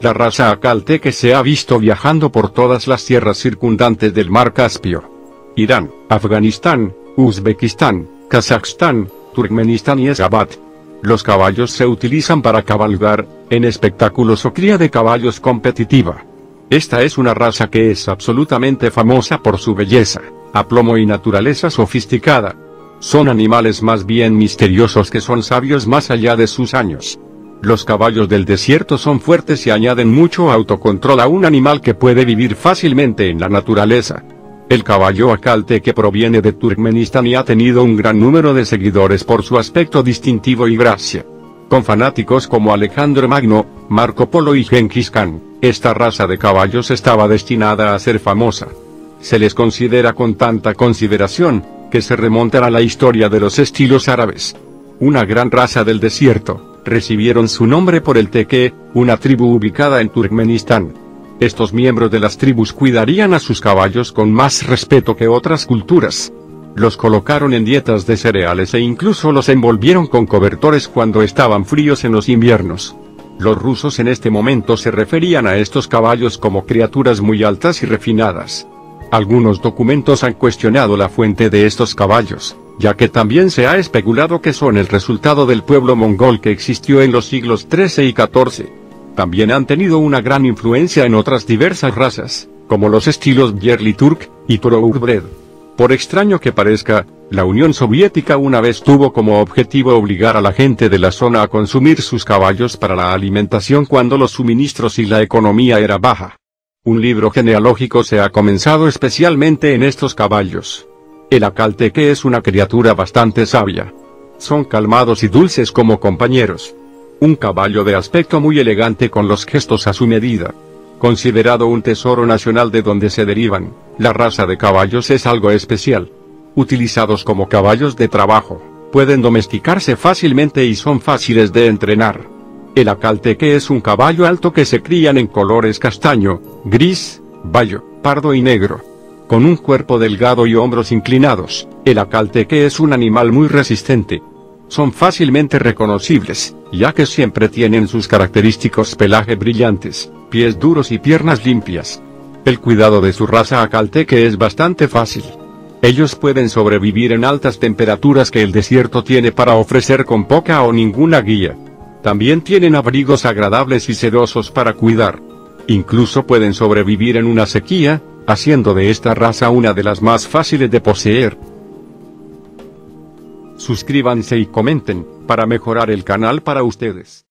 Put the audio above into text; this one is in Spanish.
La raza Acalteque se ha visto viajando por todas las tierras circundantes del mar Caspio. Irán, Afganistán, Uzbekistán, Kazajstán, Turkmenistán y Esgabat. Los caballos se utilizan para cabalgar, en espectáculos o cría de caballos competitiva. Esta es una raza que es absolutamente famosa por su belleza, aplomo y naturaleza sofisticada. Son animales más bien misteriosos que son sabios más allá de sus años. Los caballos del desierto son fuertes y añaden mucho autocontrol a un animal que puede vivir fácilmente en la naturaleza. El caballo acalte que proviene de Turkmenistán y ha tenido un gran número de seguidores por su aspecto distintivo y gracia. Con fanáticos como Alejandro Magno, Marco Polo y Genghis Khan, esta raza de caballos estaba destinada a ser famosa. Se les considera con tanta consideración, que se remontan a la historia de los estilos árabes. Una gran raza del desierto, recibieron su nombre por el teque, una tribu ubicada en Turkmenistán. Estos miembros de las tribus cuidarían a sus caballos con más respeto que otras culturas. Los colocaron en dietas de cereales e incluso los envolvieron con cobertores cuando estaban fríos en los inviernos. Los rusos en este momento se referían a estos caballos como criaturas muy altas y refinadas. Algunos documentos han cuestionado la fuente de estos caballos, ya que también se ha especulado que son el resultado del pueblo mongol que existió en los siglos XIII y XIV. También han tenido una gran influencia en otras diversas razas, como los estilos Yerli Turk y Thoroughbred. Por extraño que parezca, la Unión Soviética una vez tuvo como objetivo obligar a la gente de la zona a consumir sus caballos para la alimentación cuando los suministros y la economía era baja. Un libro genealógico se ha comenzado especialmente en estos caballos. El acalteque es una criatura bastante sabia. Son calmados y dulces como compañeros. Un caballo de aspecto muy elegante con los gestos a su medida. Considerado un tesoro nacional de donde se derivan, la raza de caballos es algo especial. Utilizados como caballos de trabajo, pueden domesticarse fácilmente y son fáciles de entrenar. El acalteque es un caballo alto que se crían en colores castaño, gris, bayo, pardo y negro. Con un cuerpo delgado y hombros inclinados, el acalteque es un animal muy resistente, son fácilmente reconocibles, ya que siempre tienen sus característicos pelaje brillantes, pies duros y piernas limpias. El cuidado de su raza acalteque es bastante fácil. Ellos pueden sobrevivir en altas temperaturas que el desierto tiene para ofrecer con poca o ninguna guía. También tienen abrigos agradables y sedosos para cuidar. Incluso pueden sobrevivir en una sequía, haciendo de esta raza una de las más fáciles de poseer. Suscríbanse y comenten, para mejorar el canal para ustedes.